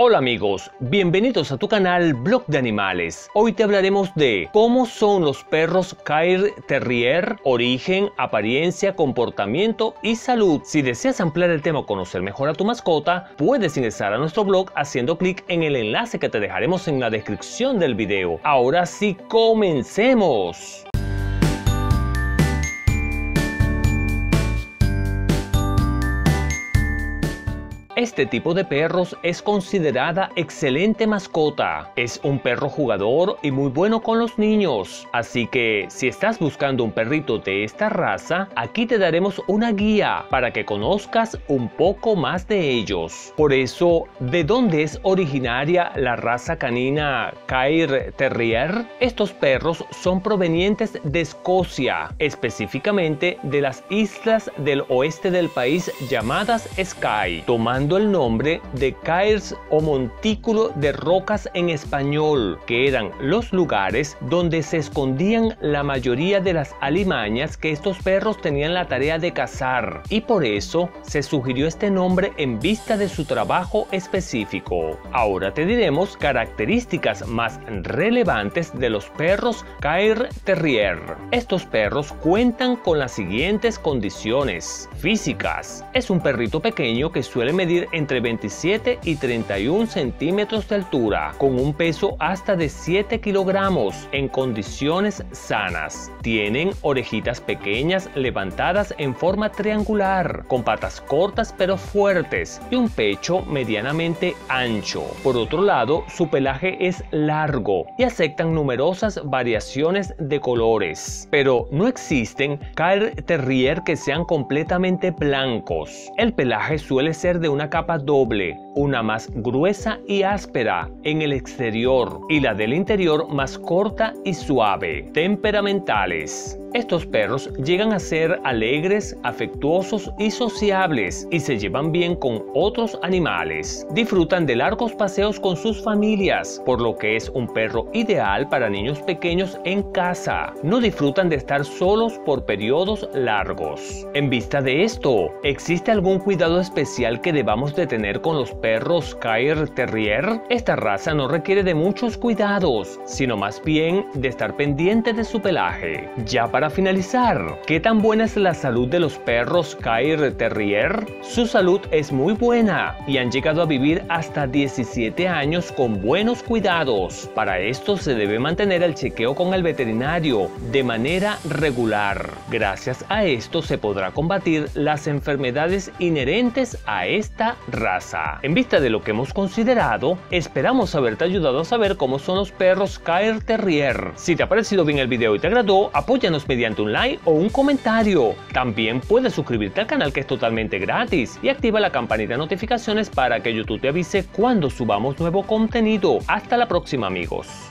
Hola amigos, bienvenidos a tu canal Blog de Animales. Hoy te hablaremos de cómo son los perros Cair Terrier, origen, apariencia, comportamiento y salud. Si deseas ampliar el tema o conocer mejor a tu mascota, puedes ingresar a nuestro blog haciendo clic en el enlace que te dejaremos en la descripción del video. Ahora sí, comencemos. Este tipo de perros es considerada excelente mascota. Es un perro jugador y muy bueno con los niños. Así que si estás buscando un perrito de esta raza, aquí te daremos una guía para que conozcas un poco más de ellos. Por eso, ¿de dónde es originaria la raza canina Cair Terrier? Estos perros son provenientes de Escocia, específicamente de las islas del oeste del país llamadas Skye, tomando el nombre de Caers o montículo de rocas en español, que eran los lugares donde se escondían la mayoría de las alimañas que estos perros tenían la tarea de cazar, y por eso se sugirió este nombre en vista de su trabajo específico. Ahora te diremos características más relevantes de los perros Caer Terrier. Estos perros cuentan con las siguientes condiciones físicas. Es un perrito pequeño que suele medir entre 27 y 31 centímetros de altura, con un peso hasta de 7 kilogramos en condiciones sanas. Tienen orejitas pequeñas levantadas en forma triangular, con patas cortas pero fuertes y un pecho medianamente ancho. Por otro lado, su pelaje es largo y aceptan numerosas variaciones de colores, pero no existen Terrier que sean completamente blancos. El pelaje suele ser de una capa doble, una más gruesa y áspera en el exterior y la del interior más corta y suave. Temperamentales. Estos perros llegan a ser alegres, afectuosos y sociables y se llevan bien con otros animales. Disfrutan de largos paseos con sus familias, por lo que es un perro ideal para niños pequeños en casa. No disfrutan de estar solos por periodos largos. En vista de esto, ¿existe algún cuidado especial que debamos de tener con los perros Cair Terrier? Esta raza no requiere de muchos cuidados, sino más bien de estar pendiente de su pelaje. Ya para finalizar, ¿qué tan buena es la salud de los perros Cair Terrier? Su salud es muy buena y han llegado a vivir hasta 17 años con buenos cuidados. Para esto se debe mantener el chequeo con el veterinario de manera regular. Gracias a esto se podrá combatir las enfermedades inherentes a esta raza. En vista de lo que hemos considerado, esperamos haberte ayudado a saber cómo son los perros Cair Terrier. Si te ha parecido bien el video y te agradó, apóyanos mediante un like o un comentario. También puedes suscribirte al canal que es totalmente gratis y activa la campanita de notificaciones para que YouTube te avise cuando subamos nuevo contenido. Hasta la próxima amigos.